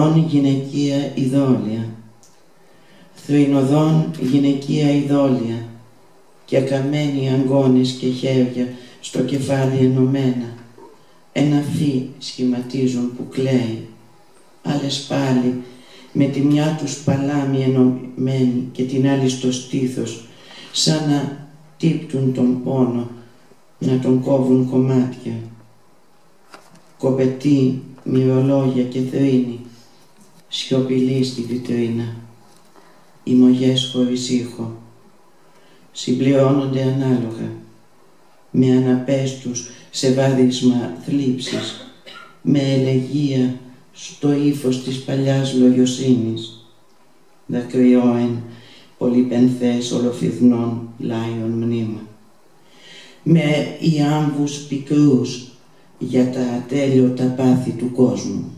Θρηνοδόν γυναικεία ειδόλια, θρηνοδόν γυναικεία ειδόλια και ακαμένοι αγκώνες και χέρια στο κεφάλι ενωμένα. Ένα φύ σχηματίζουν που κλαίει, άλλες πάλι με τη μια τους παλάμη ενωμένη και την άλλη στο στήθος, σαν να τύπτουν τον πόνο, να τον κόβουν κομμάτια. Κοπετή, μυρολόγια και θρήνη, σιωπηλή στη βιτρίνα. Οι μογές χωρίς ήχο συμπληρώνονται ανάλογα με αναπέστους σε βάδισμα θλίψης, με ελεγία στο ύφος της παλιάς λογιοσύνης. Δακρυώεν πολυπενθές ολοφυθνών λάιων μνήμα. Με οι άμβους πικρούς για τα ατέλειωτα πάθη του κόσμου.